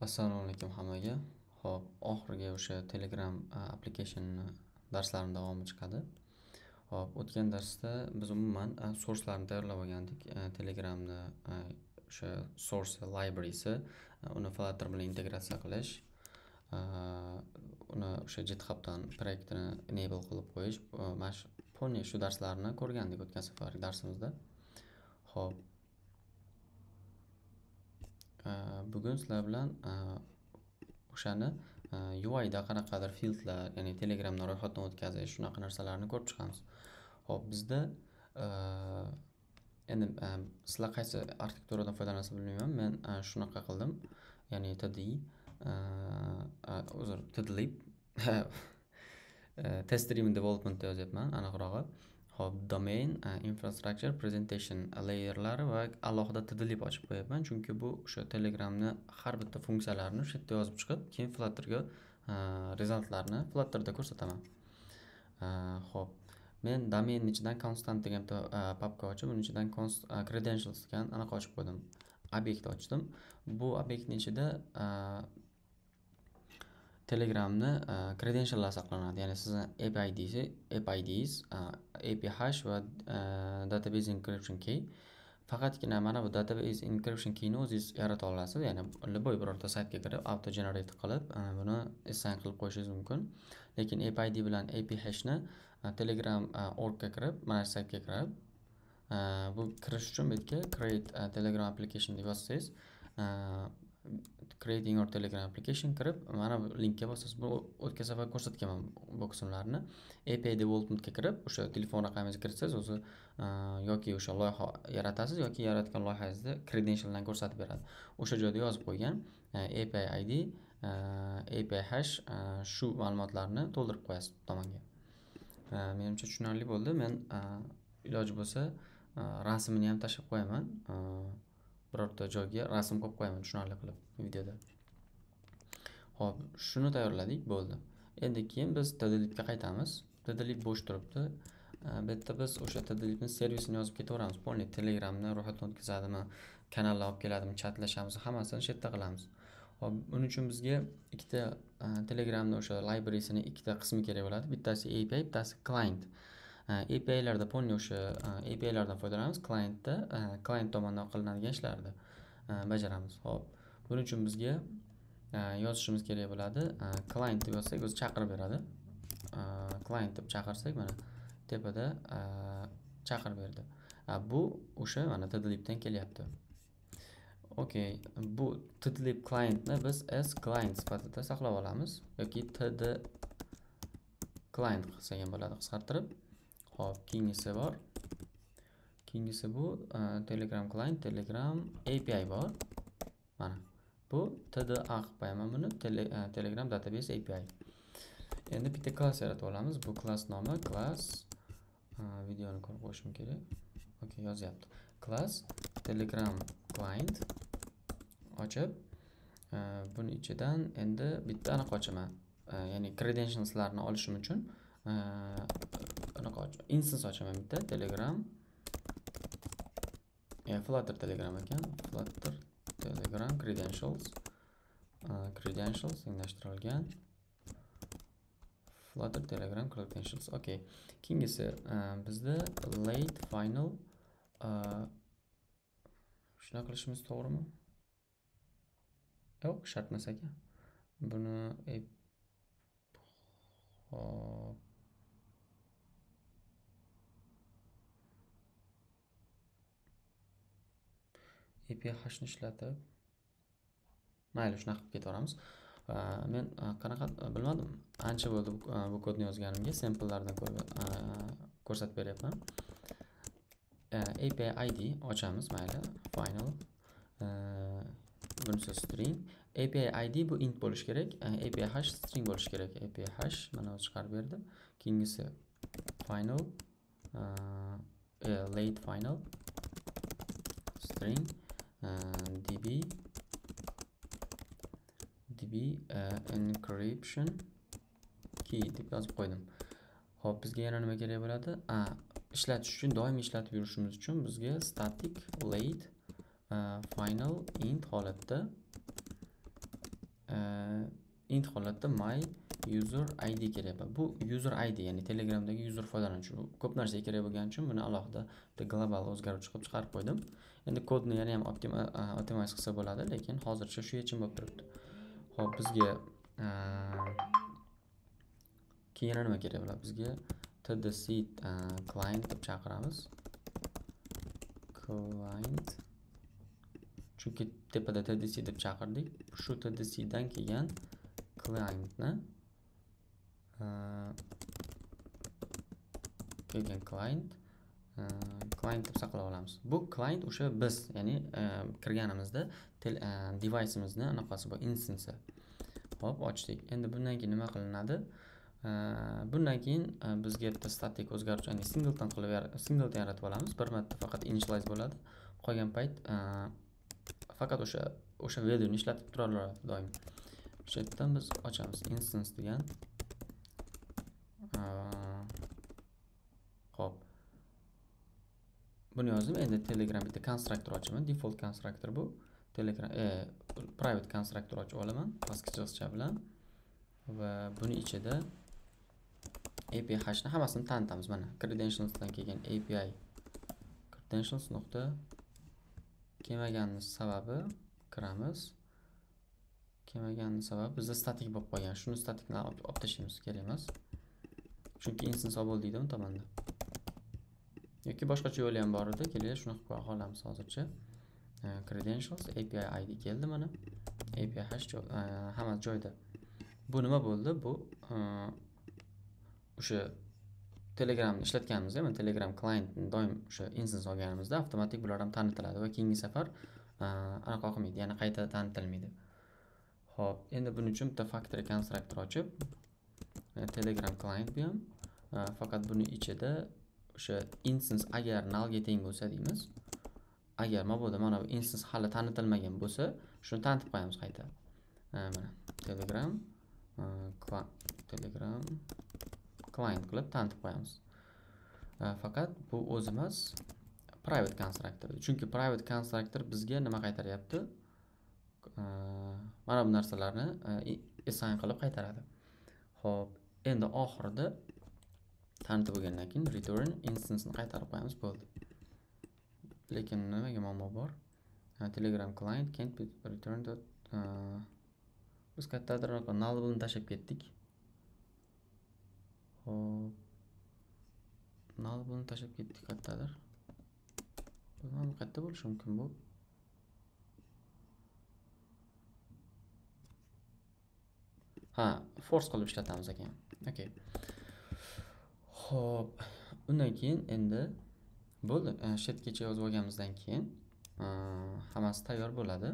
Assalomu alaykum hammaga. Xo'p, oxirgi o'sha Telegram application'ni darslarini davomi chiqadi. Xo'p, o'tgan darsda biz umuman source'larni tayyorlab olgandik. Telegramni o'sha source library'si, uni Flutter bilan integratsiya qilish, uni o'sha GitHubdan proyektini enable qilib qo'yish, mana shu полный shu darslarni ko'rgandik o'tgan safargi darsimizda. Xo'p. Э, bugun sizlar bilan э, o'shani э, UIda qanaqadir fieldlar ya'ni Telegramdan ro'yxatdan o'tkazish, shunaqa narsalarni ko'rib chiqamiz. Xo'p, bizda endi sizlar qaysi arxitekturadan foydalanasiz bilmayman. Men shunaqa qildim. Ya'ni TDI uzr, TDLib test driven development yozyapman aniqrog'i. Xo'p, domain, infrastructure, presentation layerlari va alohida TDLib ochib qo'yapman, chunki bu o'sha Telegramni har bitta funksiyalarini o'sha yerda yozib chiqib, keyin Flutterga rezultlarni Flutterda ko'rsataman. Xo'p, men domain ichidan constant degan bitta papka ochib, uni ichidan credentials degan anaqa ochib qo'ydim. Obyekt ochdim. Bu obyektni ichida Telegramni e, credentiallar saqlanadi. Ya'ni sizni app IDs, app IDs, e, API hash va e, database encryption key. Faqatgina mana bu database encryption keyni o'zingiz yarata olasiz. Ya'ni любой birorta saytga kirib auto generate qilib buni assign qilib qo'yishingiz mumkin. Lekin app ID bilan API hashni Telegram orgga kirib, mana shu saytga kirib, bu kirish uchun bu yerga create telegram application deb yozsangiz creating your telegram application kirib mana bu linkga bosasiz. Bu o'tgan safar ko'rsatganman bu qismlarni. API developmentga kirib o'sha telefon raqamingizni kiritsangiz o'zi yoki o'sha loyiha yaratasiz yoki yaratgan loyihangizni credentialdan ko'rsatib beradi. O'sha joyda yozib qo'ygan API ID, API hash shu ma'lumotlarni to'ldirib qo'yasiz tomonga. Menimcha tushunarli bo'ldi. Men iloji bo'lsa rasmini ham tashlab qo'yaman. Birorta joyga rasm qo'yib qo'yaman tushunarli qilib videoda. Xo'p, shuni tayyorladik, bo'ldi. Endi keyin biz TDLibga qaytamiz. TDLib bo'sh turibdi. Bu yerda biz o'sha TDLibni servisini yozib ketaveramiz. Полный Telegramni ro'yxatdan o'tkazadimi, kanallar olib keladimi, chatlashamiz, hammasini shu yerda qilamiz. Hop, buning uchun bizga ikkita Telegramni o'sha library'sini ikkita qismi kerak bo'ladi. Bittasi API, bittasi client. API'larda полный o'sha API'lardan foydalanamiz. Clientda client tomonidan qilinadigan ishlarni bajaramiz. Xo'p, buning uchun bizga yozishimiz kerak bo'ladi. Client deb yozsak o'zi chaqirib beradi. Client deb chaqirsak mana tepada chaqirib berdi. Bu o'sha mana TDLibdan kelyapti. Okay, bu TDLib clientni biz as client sifatida saqlab olamiz yoki td client qilsak ham bo'ladi qisqartirib. Xo'p, keyingisi bor. Keyingisi bu e, Telegram client, Telegram API bor. Mana bu TDA qilib qo'yaman buni Telegram database API. Endi bitta class yaratib olamiz. Bu class nomi class e, videoni ko'rib qo'yishim kerak. Okay, yozyapti. Class Telegram client ochib e, buni ichidan endi bitta anaqa ochaman. Ya'ni credentialslarni olishim uchun anaqa instance ochaman bitta Telegram Flutter Telegram ekan. Flutter Telegram credentials credentials tenglashtirilgan Flutter Telegram credentials. Okay. Keyingisi bizda late final shunaqa qilishimiz to'g'rimi? Yo'q, shart emas ekan. Buni hop API ishlatib mayli shunaqa qilib ketaveramiz. Men qanaqa bilmadim. Ancha bo'ldi bu kodni yozganimga, sample'lardan ko'rsatib beryapman. API ID ochamiz, mayli. Final bunisi string. API ID bu int bo'lishi kerak. API hash string bo'lishi kerak. API hash mana o'zi chiqarib berdim Keyingisi final late final string db db uh, encryption key deb yozib qo'ydim. Xo'p, bizga yana nima kerak bo'ladi? A, ishlatish uchun doimiy ishlatib yurishimiz uchun bizga static late uh, final int holatda uh, int holatda my user id kerak bu user id ya'ni telegramdagi user foydalanuvchi ko'p narsaga kerak bo'lgani uchun buni alohida global o'zgaruvchi qilib chiqarib qo'ydim. Endi kodni yana ham optimize qilsa bo'ladi lekin hozircha shu yechim bo'lib turibdi. Ho'p bizga keyin yana nima kerak bo'ladi? Bizga tdc client deb chaqiramiz. Client chunki tepada tdc deb chaqirdik. Shu tdcdan kelgan clientni Э, kelgan client. Э, client deb saqlab olamiz. Bu client o'sha biz ya'ni э, kirganimizda deviceimizni anaqasi bor instansi hop ochdik. Endi bundan keyin nima qilinadi? Bundan keyin bizga bitta statik o'zgaruvchi ya'ni singleton qilib singleton yaratib olamiz. Bir marta faqat initialize bo'ladi. Qolgan payt faqat o'sha o'sha valueni ishlatib turaveradi doim. O'sha yerdan biz ochamiz. Instance degan ho'p buni yozdim. Endi telegram bitta konstruktor ochaman. Default konstruktor bu. Telegram e, private konstruktor ochib olaman. Pastki bilan. Va buni ichida API hashni hammasini tanitamiz. Mana credentialsdan kelgan API credentials nuqta. Kelmaganimiz sababi kiramiz. Kelmaganini sababi bizda statik bo'lib qolgan. Shuni statikni olib tashlaymiz kerak emas. Chunki instance olib bo'ldiydi u tomonda yoki boshqacha yo'li ham bor edi. Kelinglar shuni qilib qo'ya qolamiz hozircha e, credentials api id keldi mana. Api hash e, hammasi joyida bu nima bo'ldi? Bu e, o'sha telegramni ishlatganimizda mana telegram clientni doim o'sha instance olganimizda avtomatik bular ham tanitiladi va keyingi safar anaqa qilmaydi ya'ni qayta tanitilmaydi. Ho'p endi buning uchun bitta factory constructor ochib Э, telegram client bu э, ham faqat buni ichida o'sha instance agar nalga teng bo'lsa deymiz. Agar mabodo mana bu instance hali tanitilmagan bo'lsa shuni tanitib qo'yamiz qayta. Э, mana telegram telegram client qilib tanitib qo'yamiz. Faqat bu o'zi emas private constructor chunki private constructor bizga nima qaytaryapti? Mana bu narsalarni assign qilib qaytaradi. Xo'p, endi oxirida tanitib bo'lgandan keyin return instance ni qaytarib qo'yamiz bo'ldi. Lekin nimaga muammo bor? Telegram client can't be returned biz kattadir null bo'lni tashlab ketdik. Xo'p. null bo'lni tashlab ketdik qayerdadir bilmadim qayerda bo'lishi mumkin bu ha force qilib ishlatamiz ekan. Okey ho'p undan keyin endi bo'ldi e, shetgacha yozib olganimizdan keyin e, hammasi tayyor bo'ladi.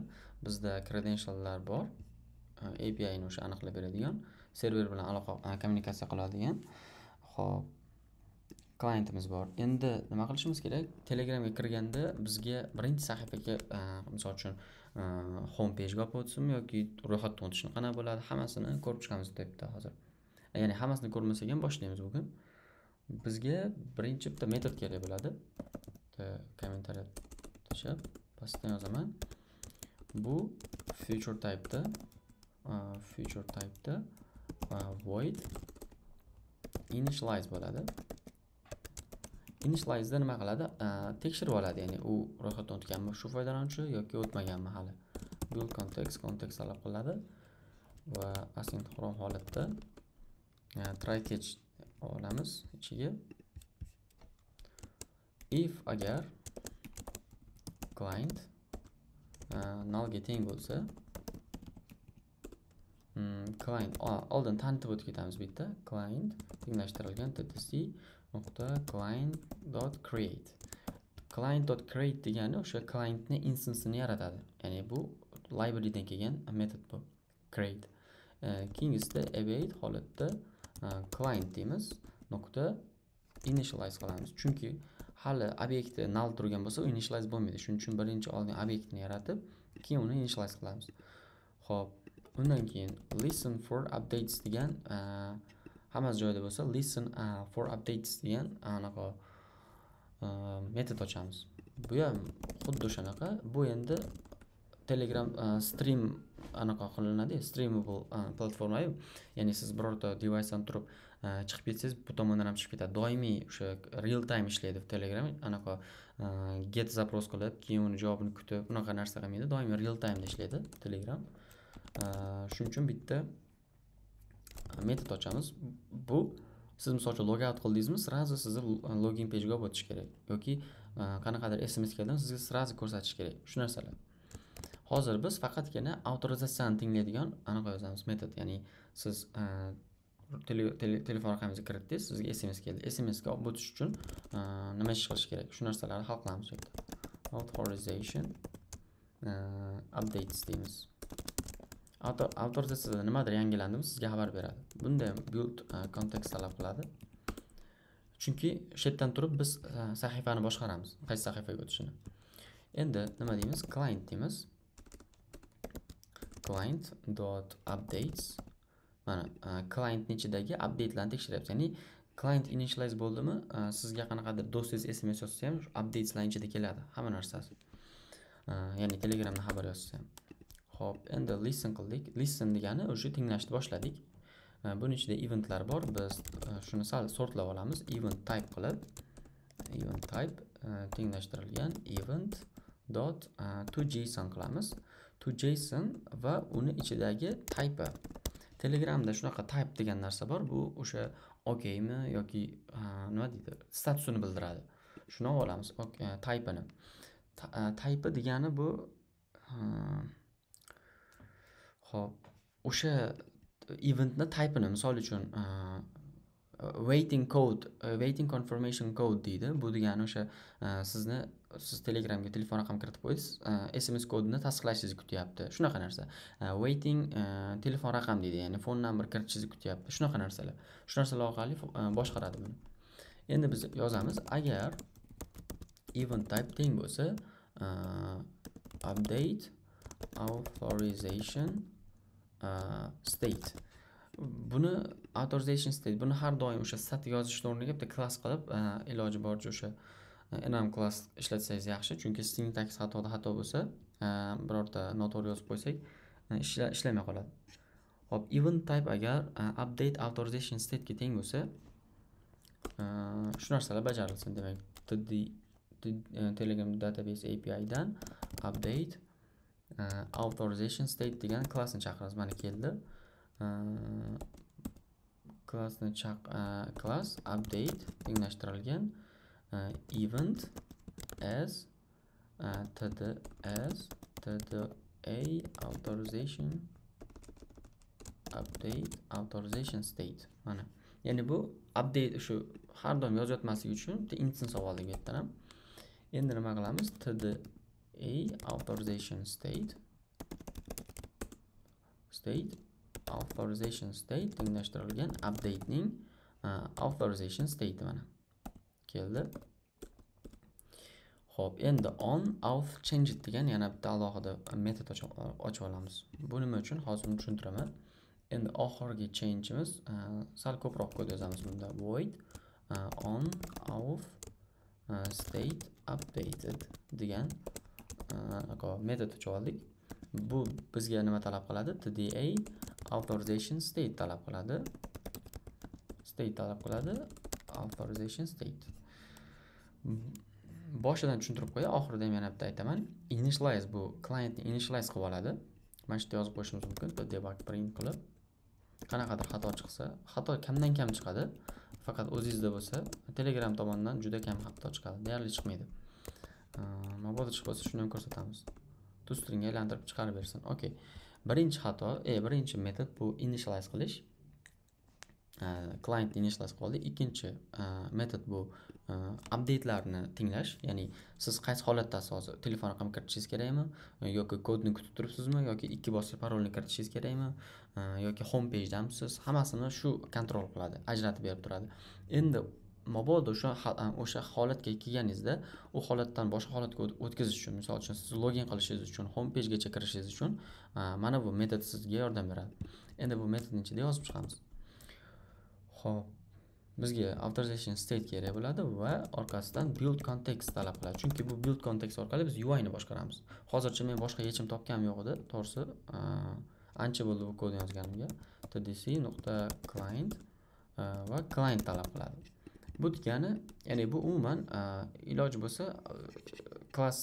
Bizda credentiallar bor. E, APIni o'sha aniqlab beradigan server bilan aloqa kommunikatsiya qiladigan. Ho'p klientimiz bor. Endi nima qilishimiz kerak? Telegramga kirganda bizga birinchi sahifaga misol uchun Э, home pagega olib o'tsinmi yoki ro'yxatdan o'tishni qanaqa bo'ladi hammasini ko'rib chiqamiz bitta hozir. E, ya'ni hammasini ko'rmasak ham boshlaymiz bugun. Bizga birinchi bitta metod kerak bo'ladi. Kommentariyat tashlab pastdan yozaman. Bu future typeda e, future typeda e, void initialize bo'ladi. Initialize'da nima qiladi? Tekshirib oladi ya'ni u ro'yxatdan o'tganmi shu foydalanuvchi yoki o'tmaganmi hali? Build context context talab qiladi va asinxron holatda try catch olamiz ichiga. If agar client nullga teng bo'lsa hmm, client oldin tanitib o'tib ketamiz bitta. Client tenglashtirilgan ttc nuqta client dot create. client dot create degani o'sha clientni instansini yaratadi. Ya'ni bu librarydan kelgan metod bu. Create. E, keyingisida await holatda e, client deymiz. Nuqta initialize qilamiz. Chunki hali obyekti null turgan bo'lsa u initialize bo'lmaydi. Shuning uchun birinchi oldin obyektni yaratib keyin uni initialize qilamiz. Ho'p undan keyin listen for updates degan e, hammasi joyida bo'lsa listen uh, for updates degan uh, anaqa uh, metod ochamiz. Bu ham xuddi o'shanaqa bu endi telegram stream anaqa qilinadi streamable platformayu ya'ni siz birorta devaysdan turib chiqib ketsangiz bu tomondan ham chiqib ketadi. Doimiy o'sha real time ishlaydi telegram. Anaqa get запрос qilib keyin uni javobini kutib unaqa narsa qilmaydi doimiy real timeda ishlaydi telegram. Shuning uchun bitta metod ochamiz bu siz misol uchun logout qildingizmi сразу sizni login pejga olib o'tish kerak yoki e, qanaqadir sms keldimi sizga сразу ko'rsatish kerak. Shu narsalar. Hozir biz faqatgina avtorizatsiyani tinglaydigan anaqa yozamiz metod. Ya'ni siz e, telefon raqamingizni kiritdingiz sizga sms keldi. Smsga olib o'tish uchun e, nima ish qilish kerak? Shu narsalarni hal qilamiz bu yerda. Authorization updates deymiz. Autorizatsiyada nimadir yangilandimi sizga xabar beradi. Bunda build context e, talab qiladi. Chunki o'sha yerdan turib biz e, sahifani boshqaramiz qaysi sahifaga o'tishini. Endi nima deymiz? Client deymiz. Client dot updates mana e, clientni ichidagi updatelarni tekshiryapti. Ya'ni client initialize bo'ldimi sizga qanaqadir do'stingiz sms yozsa ham updateslarni ichida keladi. Hamma narsasi. Ya'ni telegramdan xabar yozsa ham. Xo'p, endi listen qildik. Listen degani o'sha tinglashni boshladik. E, Buni ichida eventlar bor. Biz e, shuni sal sortlab olamiz. Event type qilib event type e, tenglashtirilgan event dot to json qilamiz. To json va uni ichidagi type telegramda shunaqa type degan narsa bor. Bu o'sha okaymi yoki nima deydi? Statusini bildiradi. Shuni olamiz typini type degani bu ho'p. O'sha e, eventni taypini misol uchun e, waiting code e, waiting confirmation code deydi. Bu degani o'sha sizni siz telegramga telefon raqam kiritib qo'yasiz sms kodini tasdiqlashingizni kutyapti. Shunaqa narsa. Waiting telefon raqam deydi ya'ni fon number kiritishingizni kutyapti. Shunaqa narsalar. Shu narsalar orqali boshqaradi buni? Endi biz yozamiz agar event type teng bo'lsa update authorization state. Buni authorization state buni har doim o'sha sat yozishni o'rniga bitta klass qilib e, iloji boricha o'sha e, enam class ishlatsangiz yaxshi. Chunki sintax xatoda xato bo'lsa e, birorta noto'g'ri yozib qo'ysak ishlamay qoladi. Hop event type agar update authorization statega teng bo'lsa shu narsalar bajarilsin demak. Telegram database api dan update Э, authorization state degan klassni chaqiramiz mana keldi. Э, klassni chaq э, klass update tenglashtirilgan event as td as tda authorization update authorization state. Mana. Ya'ni bu update shu har doim yozayotmasligi uchun bitta instance olib oldik bu yerdan ham endi nima qilamiz? Td a authorization state. State authorization state. Tenglashtirilgan updatening uh, authorization state mana. Keldi. Ho'p endi on auth changed degan yana bitta alohida metod ochib olamiz. Bu nima uchun? Hozir uni tushuntiraman. Endi oxirgi changeimiz sal ko'proq kod yozamiz bunda. Void on auth state updated degan metod ochib oldik bu bizga nima talab qiladi tda authorization state talab qiladi state talab qiladi authorization state. Boshidan tushuntirib qo'yay oxirida ham yana bitta aytaman initialize bu clientni initialize qilib oladi mana shu yerda yozib qo'yishimiz mumkin debug print qilib qanaqadir xato chiqsa xato kamdan kam chiqadi faqat o'zingizda bo'lsa telegram tomonidan juda kam xato chiqadi deyarli chiqmaydi mabodo chiqib qolsa shuni ham ko'rsatamiz tustringga aylantirib chiqarib bersin okey birinchi xato e birinchi metod bu initialize qilish client initialize qildik ikkinchi metod bu update'larni tinglash ya'ni siz qaysi holatdasiz hozir telefon raqam kiritishingiz kerakmi yoki kodni kutib turibsizmi yoki ikki bosqich parolni kiritishingiz kerakmi yoki home pagedamisiz hammasini shu kontrol qiladi ajratib berib turadi endi mabodo o'sha o'sha holatga kelganingizda u holatdan boshqa holatga o'tkazish uchun misol uchun siz login qilishingiz uchun home pagegacha kirishingiz uchun mana bu metod sizga yordam beradi. Endi bu metodni ichida yozib chiqamiz. Ho'p bizga authorization state kerak bo'ladi va orqasidan build context talab qiladi. Chunki bu build context orqali biz ui ni boshqaramiz. Hozircha men boshqa yechim topganim yo'q edi to'g'risi ancha bo'ldi bu kodni yozganimga tdc nuqta client va client talab qiladi. Bu degani ya'ni bu umuman iloji bo'lsa klass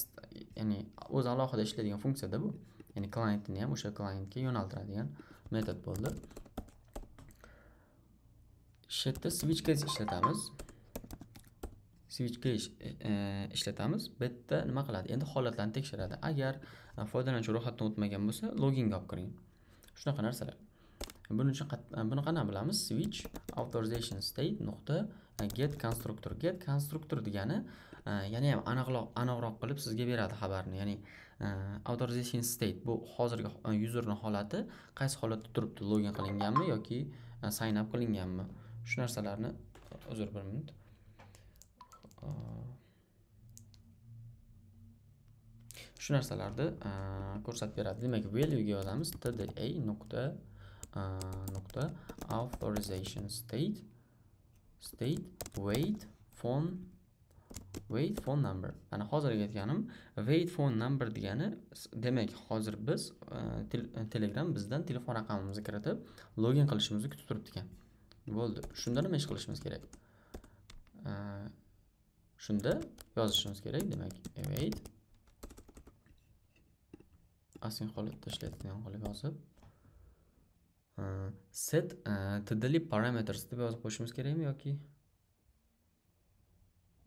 ya'ni o'zi alohida ishlaydigan funksiyada bu. Ya'ni klientni ham o'sha klientga yo'naltiradigan metod bo'ldi. Shu yerda switch case ishlatamiz switch case e, ishlatamiz. Bu yerda nima qiladi? Endi holatlarni tekshiradi. Agar foydalanuvchi ro'yxatdan o'tmagan bo'lsa loginga olib kiring. Shunaqa narsalar. Buning uchun e, buni qanaqa bilamiz? Switch authorization state nuqta e, get constructor. Get constructor degani e, yana ham aniqroq aniqroq qilib sizga beradi xabarni. Ya'ni authorization state bu hozirgi userni holati qaysi holatda turibdi? Login qilinganmi yoki sign up qilinganmi? Shu narsalarni uzr bir minut. Shu narsalarni ko'rsatib beradi. Demak valuega yozamiz tda nuqta nokta authorization state. State wait phone wait phone number. Ana hozir aytganim wait phone number degani demak hozir biz e, e, telegram bizdan telefon raqamimizni kiritib login qilishimizni kutib turibdi ekan bo'ldi. Shunda nima ish qilishimiz kerak. E, shunda yozishimiz kerak demak await async holatda ishlaydigan qilib yozib set tdli parameters deb yozib qo'yishimiz kerakmi yoki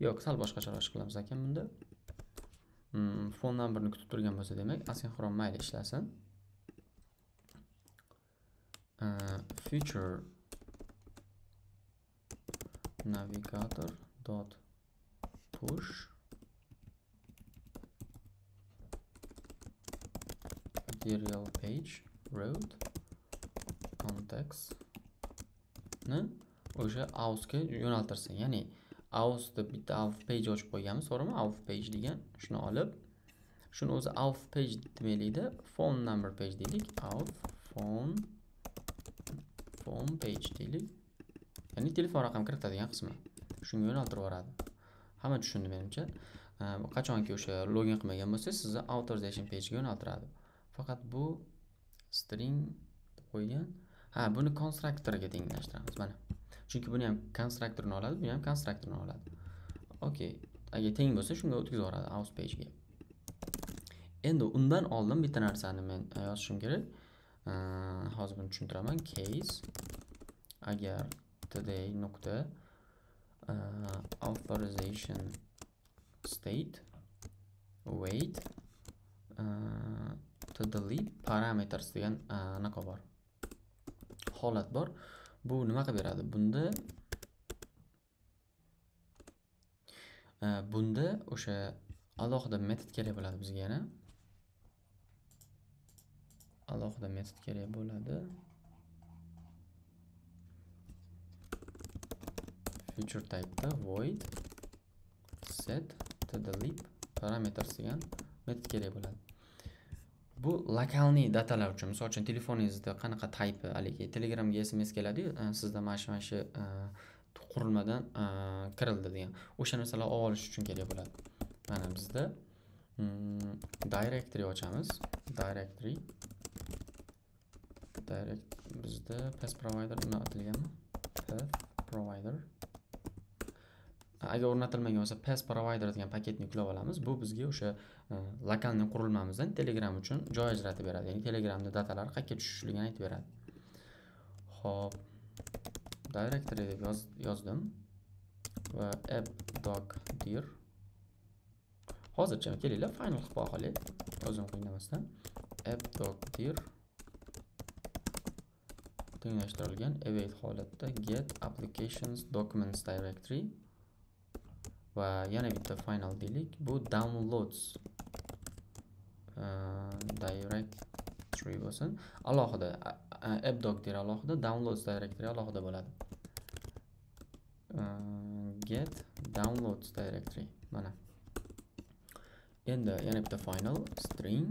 yo'q sal boshqacharoq ish qilamiz ekan bunda phone numberni kutib turgan bo'lsa demak asinxron mayli ishlasin future navigator dot push. Material page road context ni o'sha ausga yo'naltirsin. Ya'ni ausda bitta auf page ochib qo'yganmiz to'g'rimi auf page degan shuni olib shuni o'zi auf page demaylikda phone number page deylik auf phone phone page deylik. Ya'ni telefon raqam kiritadigan qismi shunga yo'naltirib yuboradi. Hamma tushundi menimcha. Qachonki o'sha login qilmagan bo'lsa sizni authorization pagega yo'naltiradi. Faqat bu string deb qo'ygan ha buni konstruktorga tenglashtiramiz mana. Chunki buni ham konstruktorni oladi buni ham konstruktorni oladi. Okey agar teng bo'lsa shunga o'tkazib yuboradi aus pagega. Endi undan oldin bitta narsani men e, yozishim kerak. E, hozir buni tushuntiraman. Case agar today nuqta uh, authorization state wait uh, to delete parameters degan anaqa bor. Holat bor. Bu nima qilib beradi? Bunda e, bunda o'sha alohida metod kerak bo'ladi bizga yana. Alohida metod kerak bo'ladi. Future type'da void set to delete parameters degan metod kerak bo'ladi. Bu lokalniy datalar uchun misol uchun telefoningizda qanaqa taypi haligi telegramga sms keladiyu e, sizda mana shu mana shu e, qurilmadan e, kirildi degan. O'sha narsalar olib olish uchun kerak bo'ladi. Mana bizda mm, directory ochamiz. Directory. Direct bizda path provider nima atalganmi path provider. Agar o'rnatilmagan bo'lsa pass provider degan paketni yuklab olamiz. Bu bizga o'sha e, lokalniy qurilmamizdan telegram uchun joy ajratib beradi. Ya'ni telegramni datalari qayerga tushishligini aytib beradi. Ho'p directory deb yozdim. Va app doc dir hozircha kelinglar final qilib qo'ya o'zim qiynamasdan. App doc dir tenglashtirilgan await holatda get applications documents directory va yana bitta final deylik. Bu downloads e, directory bo'lsin. Alohida appdoc dir alohida downloads directory alohida bo'ladi. E, get downloads directory. Mana. Endi yana bitta final string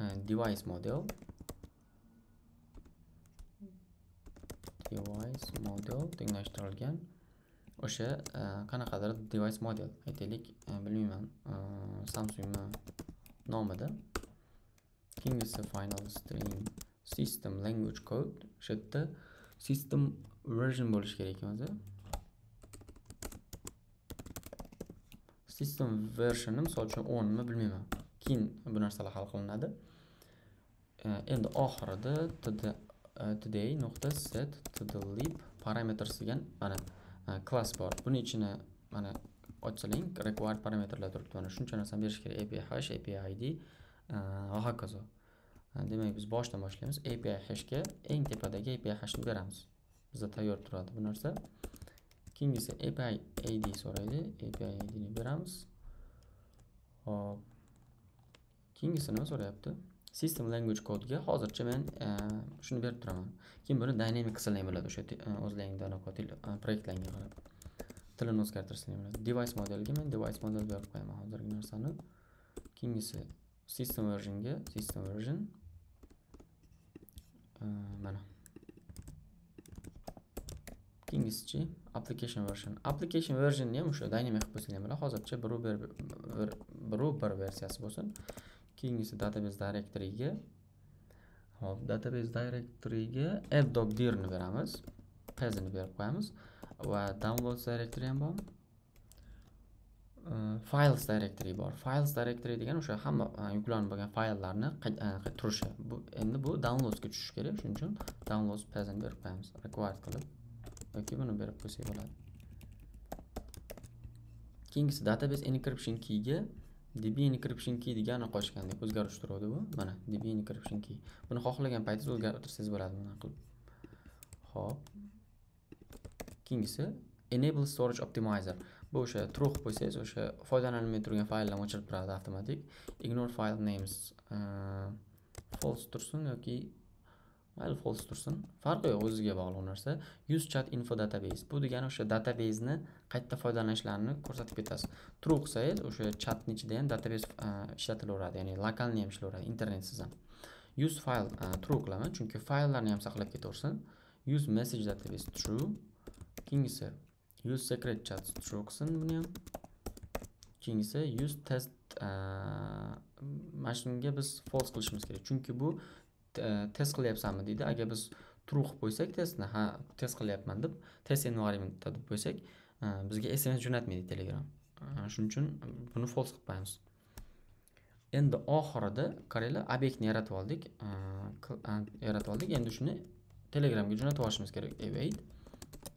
e, device model. Device model tenglashtirilgan. O'sha e, qanaqadir device model aytaylik. E, bilmayman e, samsungni nomida. Keyingisi final string system language code. O'sha yerda system version bo'lishi kerak o'zi system versioni misol uchun o'nmi bilmayman. Keyin bu narsalar hal qilinadi. Endi oxirida today nuqta set to the lib parameters degan mana klass bor. Buni ichini mana ochsalang required parametrlar turibdi. Mana shuncha narsani berish kerak. Api hash api id va hokazo demak biz boshdan boshlaymiz. Api hashga eng tepadagi api hashni beramiz bizda tayyor turadi bu narsa. Keyingisi api id so'raydi api idni beramiz hop. Keyingisi nima so'rayapti? System language kodga hozircha men e, shuni berib turaman. Keyin buni dynamic qilsanglar bo'ladi o'sha e, o'zlaringda anaqa e, proyektlarga qarab. Tilini o'zgartirsanglar bo'ladi. Device modelga men device model berib qo'yaman hozirgi narsani. Keyingisi system versionga system version mana. Keyingisichi application version. Application versionni ham o'sha dynamic qilib qo'ysanglar bo'ladi hozircha biru bir biru bir versiyasi bo'lsin. Keyingisi database directoryga hop database directoryga app.dir ni beramiz pezini berib qo'yamiz va downloads directory ham bormi files directory bor. Files directory degan o'sha hamma yuklanib bo'lgan fayllarni e, turishi. Bu endi bu downloadsga tushishi kerak shuning uchun downloads pezini berib qo'yamiz required qilib. Yoki buni berib qo'ysak bo'ladi. Keyingisi database encryption keyga db encryption key degani qochgandek o'zgarishtiradi turadi bu. Mana db encryption key buni xohlagan paytingiz o'zgartirsangiz bo'ladi bunaqa qilib? Ho'p keyingisi enable storage optimizer. Bu o'sha true qilib qo'ysangiz o'sha foydalanilmay turgan fayllarni o'chirib turadi avtomatik. Ignore file names false tursin yoki mayli false tursin. Farqi yo'q o'ziga bog'liq narsa. Use chat info database. Bu degani o'sha databaseni qayerda foydalanishlarini ko'rsatib ketasiz. True qilsangiz o'sha chatni ichida ham database e, ishlatilaveradi. Ya'ni lokalni ham ishlaveradi internetsiz ham. Use file e, true qilaman chunki fayllarni ham saqlab ketaversin. Use message database true. Keyingisi use secret chat true qilsin buni ham. Keyingisi use test e, mana shunga biz false qilishimiz kerak. Chunki bu test qilyapsanmi deydi. Agar biz true qilib qo'ysak testni ha test qilyapman deb test environmentda deb qo'ysak bizga sms jo'natmaydi telegram. Shuning uchun buni false qilib qo'yamiz endi oxirida qaranglar obyektni yaratib oldik. Yaratib oldik. Endi shuni telegramga jo'natib yuborishimiz kerak. Evade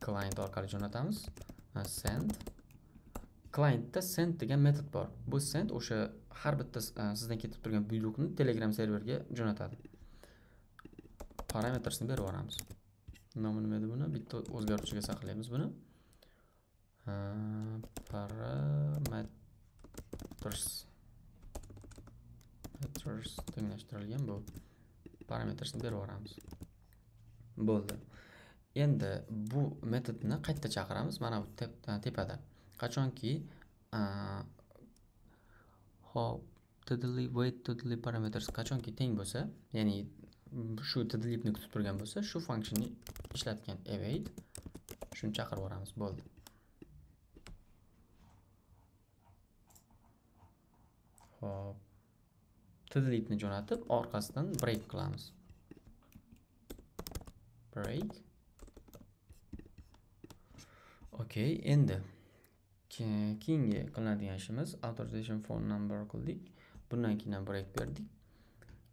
client orqali jo'natamiz. Send. Clientda send degan metod bor. Bu send o'sha har bitta sizdan ketib turgan buyruqni telegram serverga jo'natadi. Parametrsni berib yuboramiz. Nomi nima edi buni bitta o'zgaruvchiga saqlaymiz buni. Parameters meters tenglashtirilgan bu. Parametrsni berib yuboramiz. Bo'ldi. Endi bu metodni qayerda chaqiramiz? Mana bu tepada. Qachonki hop tdly weight tdly parameters qachonki teng bo'lsa ya'ni shu tdlibni kutib turgan bo'lsa shu funksionni ishlatgan. Evade shuni chaqirib yuboramiz. Bo'ldi. Hop tdlibni jo'natib orqasidan break qilamiz. Break. Okey endi keyingi qilinadigan ishimiz authorization phone number qildik. Bundan keyin ham break berdik.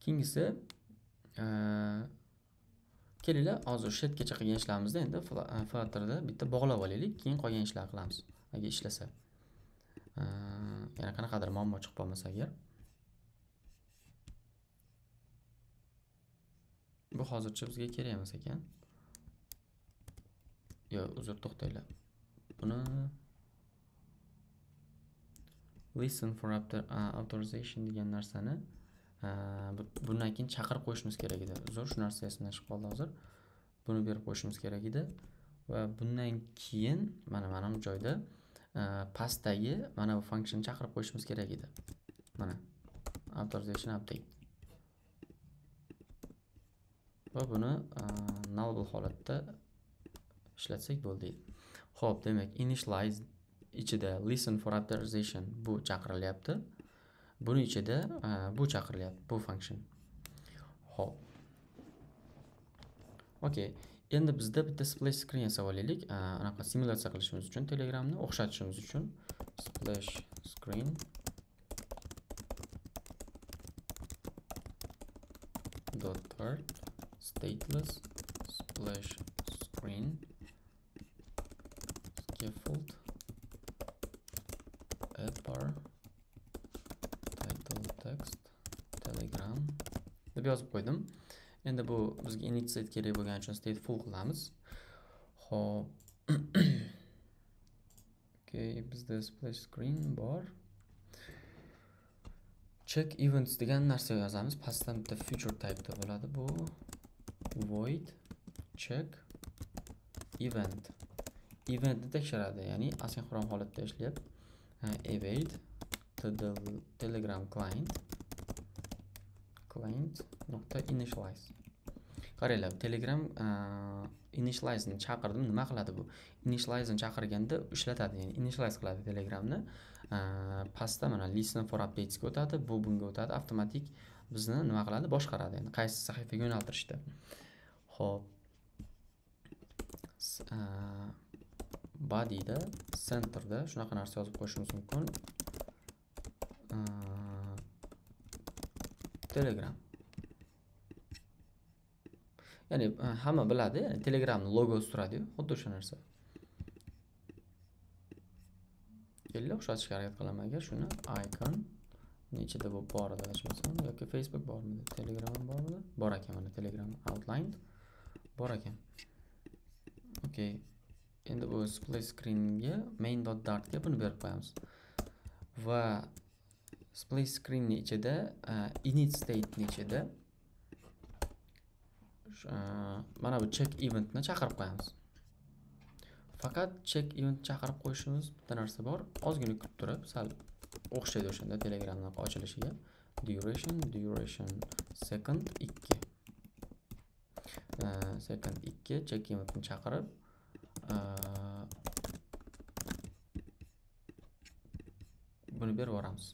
Keyingisi kelinglar hozir shu yergacha qilgan ishlarimizni endi flutterda e, bitta bog'lab olaylik keyin qolgan ishlarni qilamiz agar ishlasa. Yana qanaqadir muammo chiqib qolmasa agar. Bu hozircha bizga kerak emas ekan. Yo'q uzr to'xtanglar. Buni listen for authorization degan narsani bundan keyin chaqirib qo'yishimiz kerak edi. Uzr shu narsa esimdan chiqib qoldi hozir. Buni berib qo'yishimiz kerak edi. Va bundan keyin mana mana bu joyda e, pastdagi mana bu function chaqirib qo'yishimiz kerak edi. Mana authorization update. Va buni e, null holatda ishlatsak bo'ldi. Ho'p demak initialize ichida listen for authorization bu chaqirilyapti. Buni ichida e, bu chaqirilyapti bu function. Ho'p okey endi bizda bitta splash screen yasab olaylik. E, anaqa simulyatsiya qilishimiz uchun telegramni o'xshatishimiz uchun splash screen. Dot stateless splash screen. Scaffold add bar title text telegram deb yozib qo'ydim. Endi bu bizga init kerak bo'lgani uchun stateful qilamiz. Ho'p okay bizda splash screen bor. Check events degan narsa yozamiz. Pastdan bitta future typeda bo'ladi bu. Void check event. Eventni tekshiradi ya'ni asinxron holatda ishlayapti. Await telegram client. Client nuqta initialize. Qaranglar telegram e, initialize'ni chaqirdim. Nima qiladi bu? Initialize'ni chaqirganda ishlatadi ya'ni initialize qiladi telegramni. E, pastda mana listen for updatesga o'tadi. Bu bunga o'tadi. Avtomatik bizni nima qiladi? Boshqaradi. Endi qaysi sahifaga yo'naltirishdi ho'p e, bodyda centerda shunaqa narsa yozib qo'yishimiz mumkin. Telegram. Ya'ni e, hamma biladi ya'ni telegramni logosi turadiyu xuddi o'sha narsa. Keldi o'xshatishga harakat qilaman agar shuni icon ichida bu bor edi adashmasam yoki facebook bormidi telegram bormi bormidi? Bor ekan mana telegram outline bor ekan. Okey endi bu splash screenga main dot dartga buni berib qo'yamiz. Va splash screenni ichida init state'ni ichida mana bu check eventni chaqirib qo'yamiz. Faqat check event chaqirib qo'yishimiz bitta narsa bor. Ozgina kutib turib sal o'xshaydi o'shanda telegramni ochilishiga. Duration duration second 2 second 2 check eventni chaqirib buni berib yuboramiz.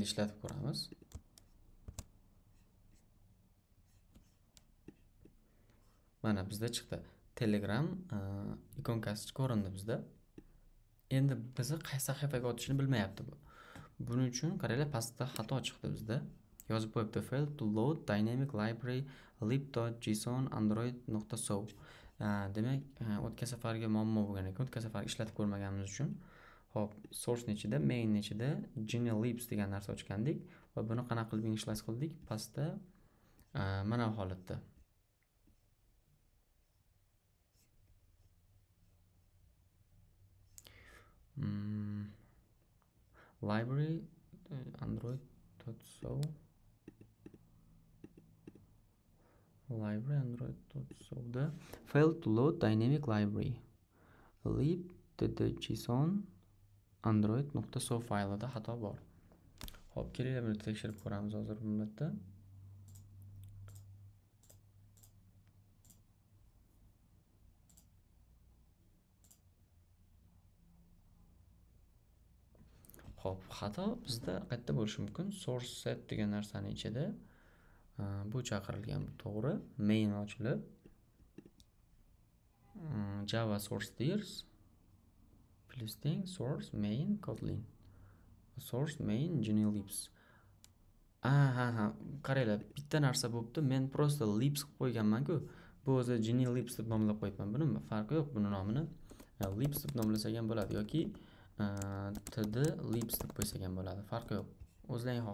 Endi ishlatib ko'ramiz. Mana bizda chiqdi. Telegram e, ikonkasi ko'rindi bizda. Endi bizni qaysi sahifaga o'tishini bilmayapti bu. Buning uchun qaranglar pastda xato chiqdi bizda. Yozib qo'yibdi. Fail to load dynamic library lib.json android nuqta e, demak e, o'tgan safargi muammo bo'lgan ekan. O'tgan safar ishlatib ko'rmaganimiz uchun hop source ichida, main ichida genial lips degan narsa ochgandik va buni qanaqa qilib initialize qildik? Pastda e, mana bu holatda. Hmm. library e, android.so library android.so da failed to load dynamic library lib json android nuqta so faylida xato bor. Ho'p kelinglar buni tekshirib ko'ramiz hozir bu yerda ho'p xato bizda qayerda bo'lishi mumkin? Source set degan narsani ichida e, bu chaqirilgan to'g'ri. Main ochilib e, java source tiers listing source main kotlin. Source main genelibs ha ha ha. Qaranglar bitta narsa bo'libdi men просто libs qilib qo'yganmanku. Bu o'zi genelibs deb nomlab qo'yibman buni farqi yo'q buni nomini. Libs deb nomlasak ham bo'ladi yoki td libs deb qo'ysak ham bo'ladi. Farqi yo'q. O'zlaring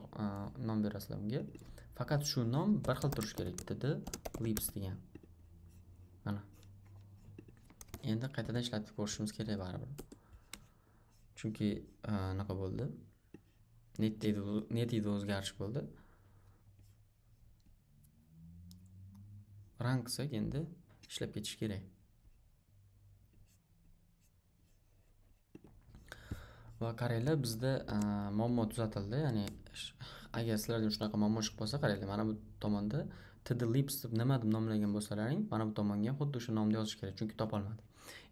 nom berasizlar unga faqat shu nom bir xil turishi kerak. Td libs degan. Mana. Endi qaytadan ishlatib ko'rishimiz kerak baribir. Chunki e, anaqa bo'ldi. Netida o'zgarish bo'ldi. Rang qilsak endi ishlab ketish kerak. Va qaranglar bizda e, muammo tuzatildi. Ya'ni agar sizlarda shunaqa muammo chiqib qolsa qaranglar mana bu tomonda tdlips deb nima deb nomlagan bo'lsalaring mana bu tomonga ham xuddi o'sha nomni yozish kerak chunki topolmadi.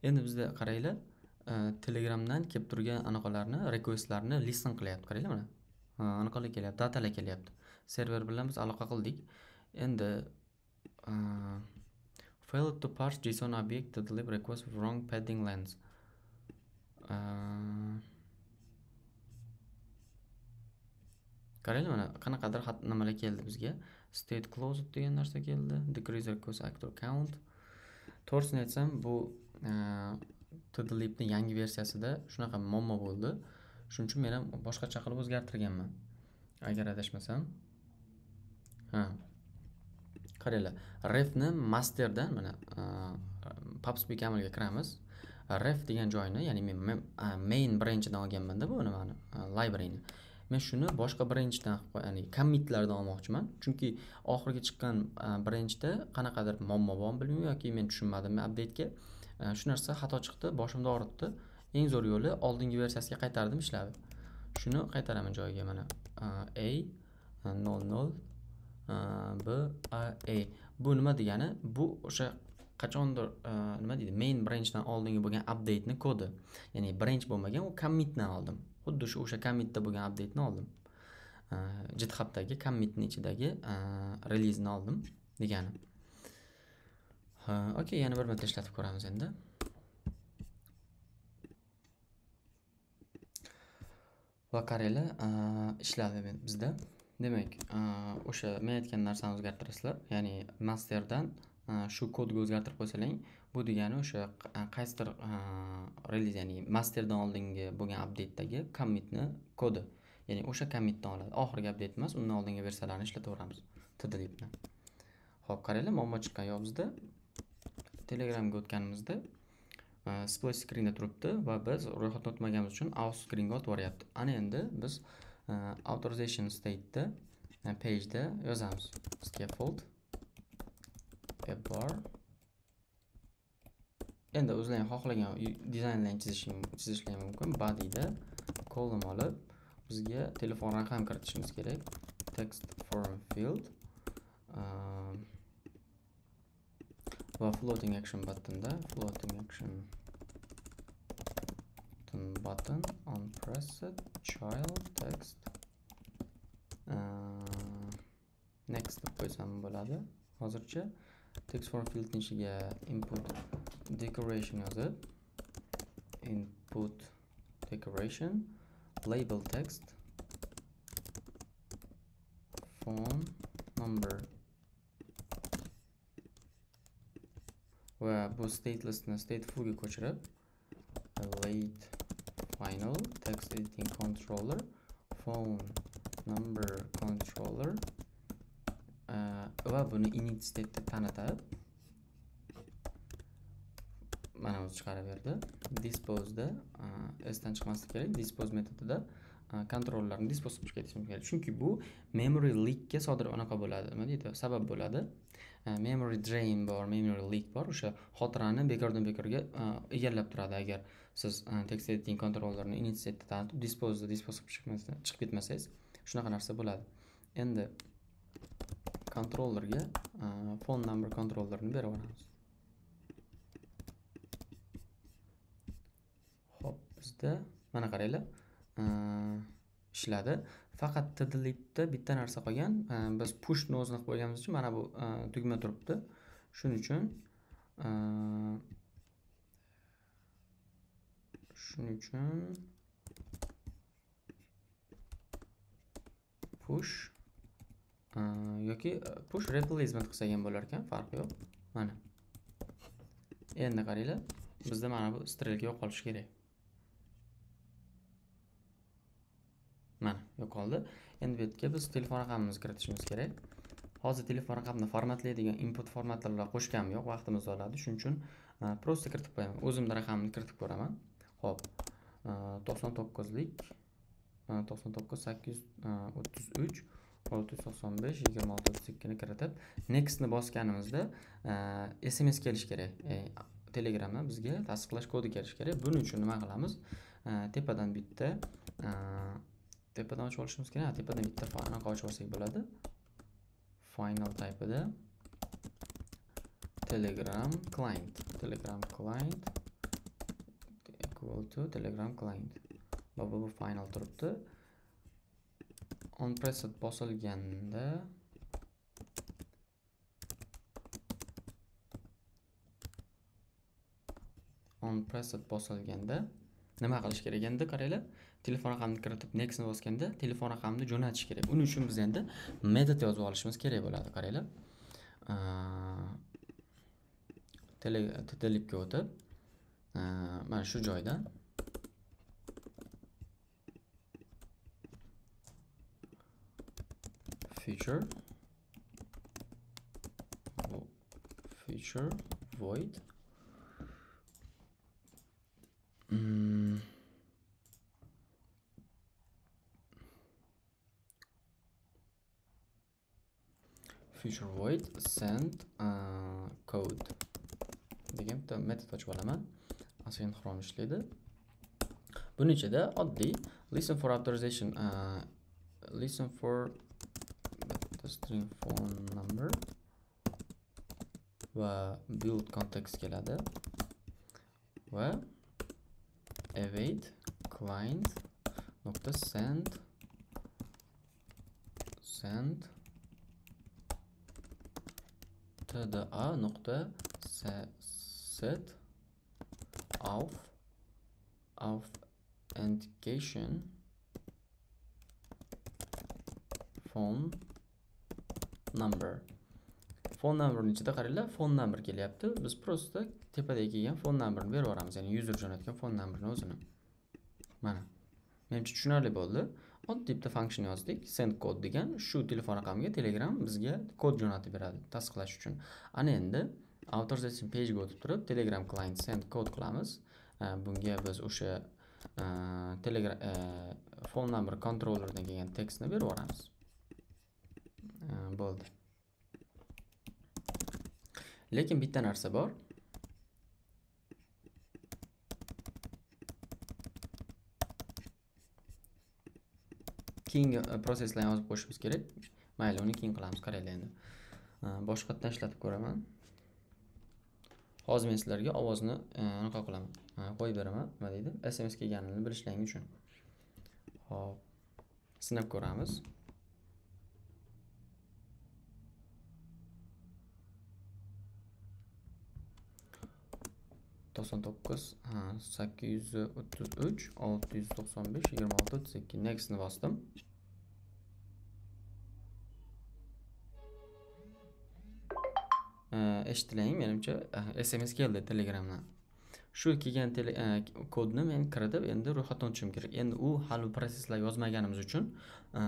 Endi bizda qaranglar Э, telegramdan kelib turgan anaqalarni requestlarni listen qilyapti qaranglar mana anaqalar kelyapti datalar kelyapti. Server bilan biz aloqa qildik. Endi e, failed to parse json object to deliver request with wrong padding length e, qaranglar mana qanaqadir nimalar keldi bizga? State closed degan narsa keldi. Decrease request actor count. To'g'risini aytsam bu e, tdlibni yangi versiyasida shunaqa muammo bo'ldi. Shuning uchun men ham boshqacha qilib o'zgartirganman. Agar adashmasam. Ha. Qaranglar. Refni masterdan mana e, pubspec amalga kiramiz. Ref degan joyni ya'ni men main branchidan olganmanda bu nimani e, libraryni. Men shuni boshqa branchdan ya'ni commitlardan olmoqchiman. Chunki oxirgi chiqqan e, branchda qanaqadir muammo bormi bilmayman yoki men tushunmadimmi update'ga. E, shu narsa xato chiqdi boshimni og'ritdi. Eng zo'r yo'li oldingi versiyasiga qaytardim ishladi. Shuni qaytaraman joyiga mana. E, a e, nol nol b a a bu nima degani? Bu o'sha qachondir nima deydi? Main branchdan oldingi bo'lgan update'ni kodi. Ya'ni branch bo'lmagan u commitdan oldim. Xuddi shu o'sha commitda bo'lgan update'ni oldim. Githubdagi commitni ichidagi relizni oldim degani. Okey yana bir marta ishlatib ko'ramiz endi va qaranglar ishladi bizda demak o'sha men aytgan narsani o'zgartirasizlar. Ya'ni masterdan shu kodga o'zgartirib qo'ysalaring bu degani o'sha qaysidir reliz ya'ni masterdan oldingi bo'lgan updatedagi commitni kodi. Ya'ni o'sha commitdan oladi. Oxirgi update emas undan oldingi versiyalarni ishlataveramiz. Tdlibni ho'p qaranglar muammo chiqqan yo'q bizda. Telegramga o'tganimizda e, splash screenda turibdi va biz ro'yxatdan o'tmaganimiz uchun out screenga o'tib yuboryapti ana endi biz e, authorization stateda e, pageda yozamiz. Scaffold app bar. Endi o'zlaring xohlagan dizaynlarni chizishlar mumkin. Bodyda column olib bizga telefon raqam kiritishimiz kerak. Text form field va floating action buttonda floating action button on pressed child text. Uh, next deb qo'ysam bo'ladi hozircha text form fieldni ichiga input decoration yozib input decoration. Label text. Phone number va bu statelessni statefulga ko'chirib late final text editing controller phone number controller va buni init state deb tanitib mana o'zi chiqarib berdi disposeda esdan chiqmaslik kerak dispose metodida E, kontrollarni dispose qilib ketishimiz kerak chunki bu memory leakga sodir anaqa bo'ladi nima deydi? Sabab bo'ladi. E, memory drain bor memory leak bor o'sha xotirani bekordan bekorga e, egallab turadi. Agar siz text editing kontrollarni init setda dispose qilib chiqib ketmasangiz shunaqa narsa bo'ladi. Endi kontrollerga phone number kontrollerini berib yuboramiz ho'p bizda mana qaranglar. Ishladi. Faqat tdlibda bitta narsa qolgan. Biz pushni o'zini qilib qo'yganimiz uchun mana bu tugma turibdi. Shuning uchun shuning uchun push yoki push replacement qilsak ham bo'lar ekan farqi yo'q. Mana. Endi qaranglar bizda mana bu strelka yo'qolishi kerak. Mana yo'qoldi endi bu yerga biz telefon raqamimizni kiritishimiz kerak. Hozir telefon raqamni formatlaydigan input formatlarlar qo'shganim yo'q vaqtimizni oladi. Shuning uchun e, просто kiritib qo'yaman. O'zimni raqamimni kiritib ko'raman. Ho'p e, to'qson to'qqizlik e, to'qson to'qqiz sakkiz yuz o'ttiz uch olti yuz to'qson besh yigirma olti o'ttiz ikkini kiritib nextni bosganimizda sms kelishi kerak. Telegramdan bizga tasdiqlash kodi kelishi kerak. Buning uchun nima qilamiz? Tepadan bitta tepadan ochib olishimiz kerak tepadan bitta anaqa ochib olsak bo'ladi final typeida telegram client. Telegram client equal to telegram client. Va bu final turibdi on preset bosilganda on preset bosilganda nima qilish kerak endi qaranglar telefon raqamini kiritib nextni bosganda telefon raqamini jo'natish kerak. Uning uchun biz endi metod yozib olishimiz kerak bo'ladi qaranglar. Telebga o'tib mana shu joydan feature feature void. Mm. Future void send uh, code. Degan bitta metod ochib olaman. Asinxron ishlaydi. Buni ichida oddiy. Listen for authorization uh, listen for the string phone number va build context keladi. Va await client nokta send send tda nokta set auf authentication phone number. Phone numberni ichida qaranglar phone number kelyapti. Biz просто tepadagi kelgan phone numberni berib yuboramiz. Ya'ni user jo'natgan phone numberni o'zini. Mana. Menimcha tushunarli bo'ldi. Oddiy bitta function yozdik. Send code degan. Shu telefon raqamiga telegram bizga kod jo'natib beradi tasdiqlash uchun. Ana endi authorization pagega o'tib turib telegram client send code qilamiz. Bunga biz o'sha e, telegram e, phone number controllerdan kelgan tekstni berib yuboramiz. E, bo'ldi. Lekin bitta narsa bor. Keyingi e, proseslar proseslarni yozib qo'yishimiz kerak. Mayli uni keyin qilamiz qaranglar endi. E, Boshqatdan ishlatib ko'raman. Hozir men sizlarga ovozni e, anaqa qilaman. Qo'yib beraman nima deydi? Sms kelganini bilishlaring uchun. Hop sinab ko'ramiz. To'qson to'qqiz sakkiz yuz o'ttiz uch olti yuz to'qson besh yigirma olti o'ttiz ikki nextni bosdim. Eshitilang menimcha? Sms keldi telegramdan. Shu kelgan e, kodni men kiritib endi ro'yxatdan o'tishim kerak. Endi u hali proseslar yozmaganimiz uchun e,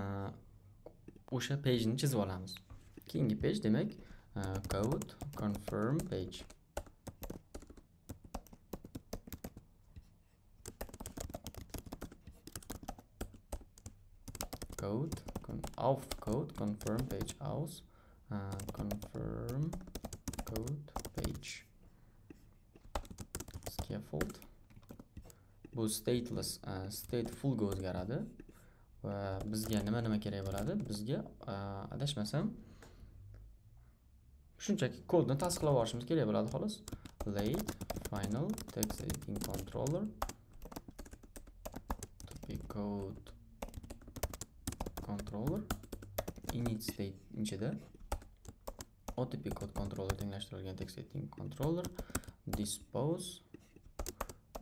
o'sha pejni chizib olamiz. Keyingi pej demak e, code confirm page. Code con auf code confirm page aus uh, confirm code page. Scaffold. Bu stateless äh, uh, statefulga o'zgaradi. Va bizga nima nima kerak bo'ladi? Bizga uh, adashmasam shunchaki kodni tasdiqlab olishimiz kerak bo'ladi xolos. Late final text editing controller. To be code. Controller. Init state ichida otp code controller tenglashtirilgan text editing controller. Dispose.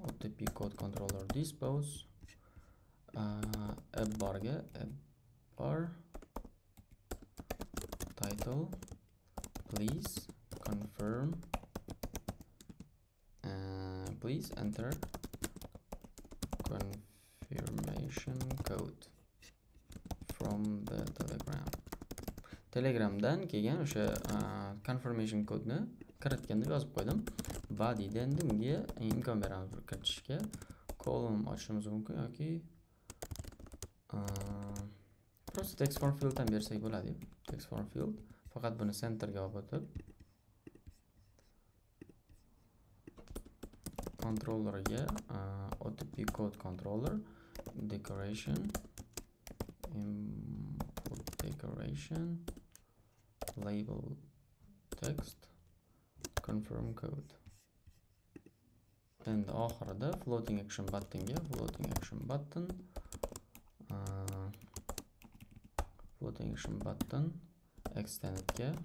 Otp code controller dispose. App barga app bar title please confirm. Uh, please enter confirmation code from the telegram. Telegramdan kelgan o'sha confirmation kodni kiritgan deb yozib qo'ydim. Va deydi endi unga imkon beramiz kiritishga. Kolum ochishimiz mumkin yoki просто text form field ham bersak bo'ladi. text form field faqat buni centerga olib o'tib controllerga otp code controller decoration label text. Confirm code. Endi oxirida floating action button buttonga floating action button. Uh, floating action button. Extendedga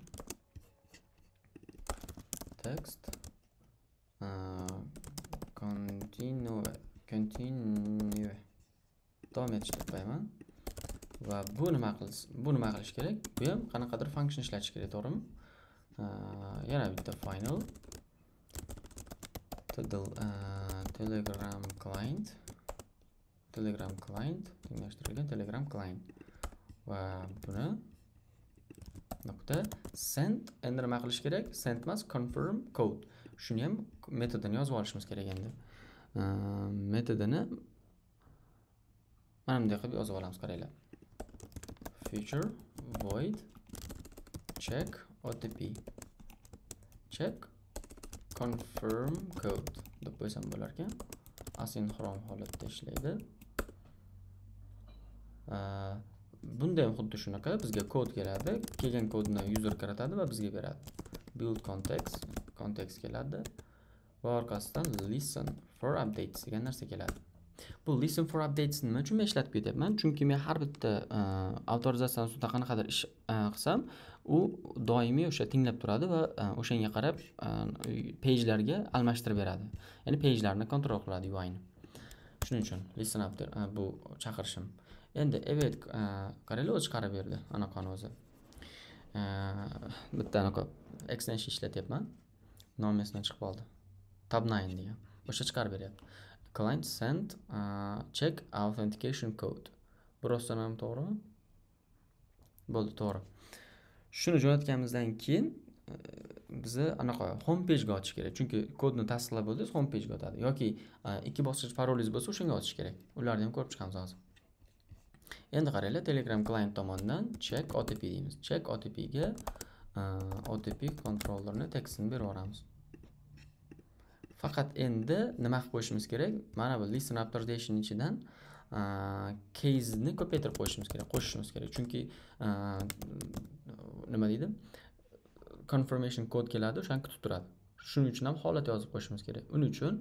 text. Uh, continue continue. Etish deb qo'yaman va bu nima qilish bu nima qilish kerak? Bu ham qanaqadir function ishlatish kerak to'g'rimi? Yana bitta final. Telegram client. Telegram client tenglashtirilgan telegram client. Va buni nuqta send endi nima qilish kerak? Send emas confirm code. Shuni ham metodini yozib olishimiz kerak endi. Metodini mana bunday qilib yozib olamiz qaranglar. Future void check otp check confirm code. Deb qo'ysam bo'larkan. Asinxron holatda ishlaydi. Bunda ham xuddi shunaqa. Bizga kod keladi. Kelgan kodni user kiritadi va bizga beradi. Build context context keladi. Va orqasidan listen for updates degan narsa keladi. Bu listen for updates nima uchun men ishlatib ketyapman. Chunki men har bitta e, avtorizatsiya ustida qanaqadir ish e, qilsam u doimiy o'sha tinglab turadi va e, o'shanga qarab pejlarga almashtirib beradi. Ya'ni pejlarni kontrol qiladi uini shuning uchun listen up bu chaqirishim. Endi evet qaranglar o'zi chiqarib berdi anaqani o'zi. Bitta anaqa extension ishlatyapman. Nomi esimdan chiqib qoldi tab nine degan. O'sha chiqarib beryapti. Client send uh, check authentication code. Bu ham to'g'rimi bo'ldi to'g'ri shuni jo'natganimizdan keyin э, bizni anaqa home pagega ochish kerak. Chunki kodni tasdiqlab bo'ldingiz home pagega o'tadi. Yoki э, ikki bosqich parolingiz bo'lsa o'shanga ochish kerak. Ularni ham ko'rib chiqamiz hozir. Endi qaranglar telegram client tomonidan check otp deymiz. Check otpga э, otp kontrollerni tekstini berib yuboramiz. Faqat endi nima qilib qo'yishimiz kerak? Mana bu listen raptor deyishni ichidan case'ni ko'paytirib qo'yishimiz kerak qo'shishimiz kerak. Chunki nima deydi? Confirmation kod keladi o'shani kutib turadi. Shuning uchun ham holat yozib qo'yishimiz kerak. Uning uchun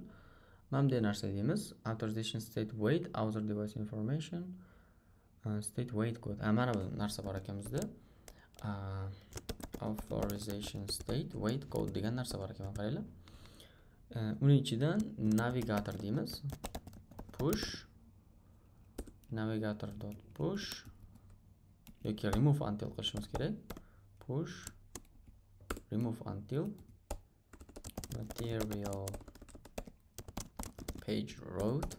mana bunday narsa deymiz. Authorization state wait user device information state wait code. Mana bu narsa bor ekan bizda authorization state wait code degan narsa bor ekan qaranglar. Uning ichidan navigator deymiz push. Navigator dot push. Yoki remove until qilishimiz kerak push. Remove until. Material page route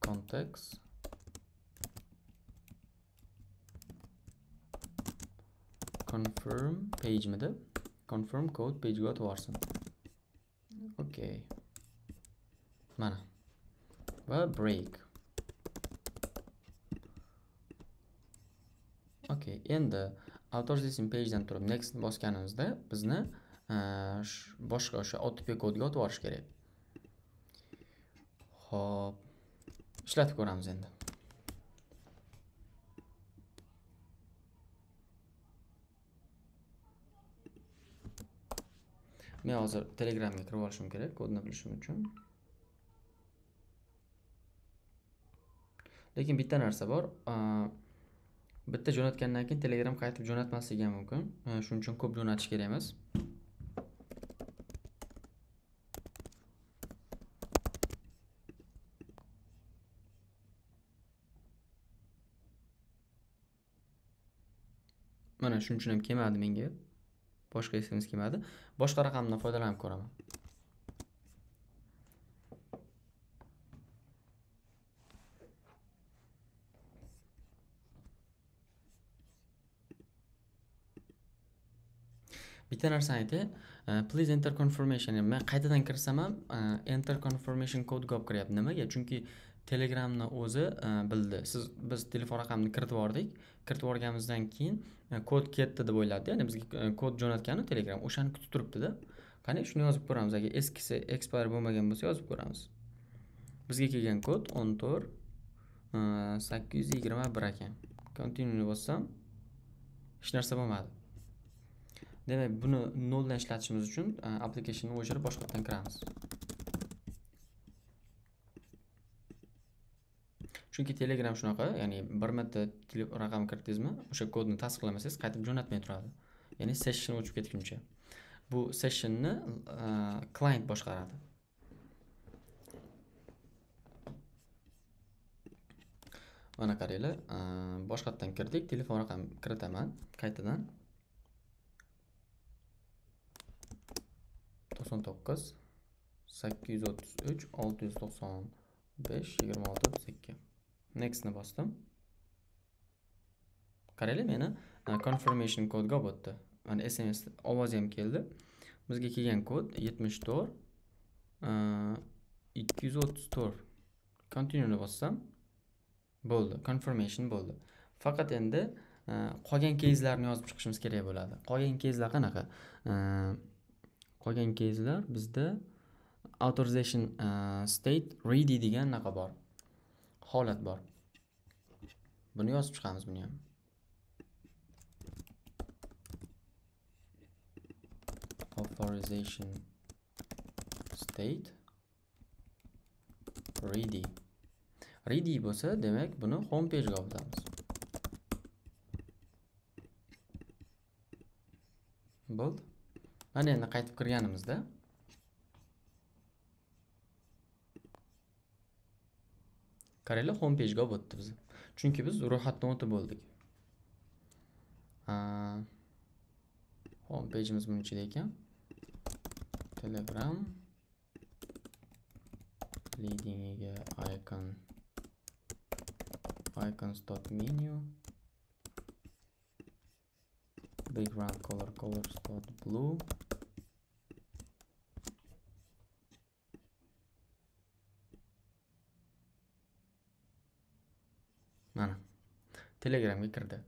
context. Confirm pagemidi confirm code pagega o'tib yuborsin okey mana va break. Okey endi authorization pagedan turib next bosganimizda bizni boshqa o'sha otp kodga o'tib yuborish kerak ho'p ishlatib ko'ramiz endi men hozir telegramga kirib olishim kerak kodni bilishim uchun. Lekin bitta narsa bor bitta jo'natgandan keyin telegram qaytib jo'natmasligi ham mumkin. Shuning uchun ko'p jo'natish kerak emas. Mana shuning uchun ham kelmadi menga. Boshqa esimiz kelmadi. Boshqa raqamdan foydalanib ko'raman. Bitta narsani aytay. E, please enter confirmation. Men qaytadan kirsam ham e, enter confirmation code olib kiryapti. Nimaga? Chunki telegramni o'zi e, bildi. Siz biz telefon raqamini kiritib yubordik. Kiritib yuborganimizdan keyin e, kod ketdi deb o'yladi ya'ni bizga e, kod jo'natganu telegram. O'shani kutib turibdida. Qani shuni yozib ko'ramiz. Agar eskisi expire bo'lmagan bo'lsa yozib ko'ramiz. Bizga kelgan kod o'n to'rt sakkiz yuz yigirma bir ekan. Continue bossam hech narsa bo'lmadi. Demak buni noldan ishlatishimiz uchun applicationni o'chirib boshqatdan kiramiz. Chunki telegram shunaqa ya'ni bir marta raqam kiritdingizmi o'sha kodni tasdiqlamasangiz qaytib jo'natmay turadi. Ya'ni session o'chib ketguncha. Bu sessionni e, client boshqaradi. Mana qaranglar e, boshqatdan kirdik telefon raqam kiritaman. Qaytadan? To'qson to'qqiz sakkiz yuz o'ttiz uch olti yuz to'qson besh yigirma olti o'ttiz ikki nextni bosdim qaranglar meni? Confirmation kodga olib o'tdi mana sms ovozi ham keldi. Bizga kelgan kod yetmish to'rt ikki yuz o'ttiz to'rt. Continueni bossam bo'ldi confirmation bo'ldi. Faqat endi qolgan keyslarni yozib chiqishimiz kerak bo'ladi. Qolgan keyslar qanaqa? Qolgan keyslar bizda authorization state ready degan anaqa bor. Holat bor. Buni yozib chiqamiz buni ham. Authorization state. Ready. Ready bo'lsa demak buni home page ga o'tamiz. Bo'ldi. Mana endi qaytib kirganimizda qaranglar home pagega olib o'tdi bizni chunki biz ro'yxatdan o'tib bo'ldik. Home pageimiz buni ichida ekan. Telegram. Leadingiga icon. Icons dot menu. Background color colors dot blue mana telegramga kirdi.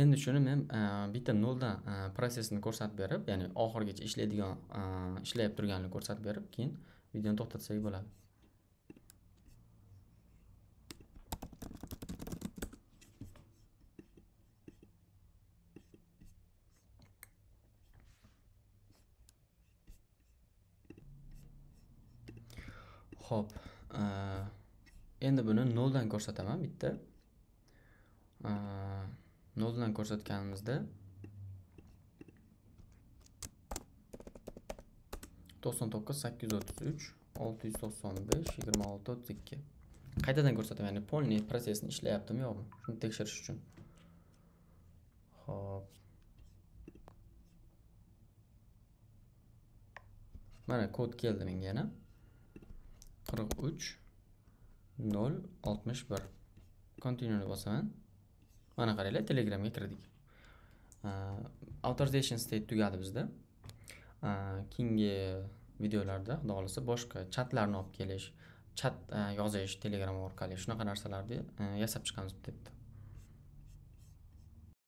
Endi shuni men e, bitta noldan e, protsessni ko'rsatib berib ya'ni oxirigacha ishlaydigan e, ishlayib turganini ko'rsatib berib keyin videoni to'xtatsak bo'ladi. Ho'p endi buni noldan ko'rsataman bitta. Noldan ko'rsatganimizda to'qson to'qqiz sakkiz yuz o'ttiz uch olti yuz to'qson besh yigirma olti o'ttiz ikki qaytadan ko'rsataman ya'ni полный protsessni ishlayaptimi yo'qmi shuni tekshirish uchun ho'p mana kod keldi menga yana qirq uch nol oltmish bir continueni bosaman mana qaranglar telegramga kirdik. Authorization state tugadi bizda. Keyingi videolarda xudo xohlasa boshqa chatlarni olib kelish chat e, yozish telegram orqali shunaqa narsalarni e, yasab chiqamiz debdi.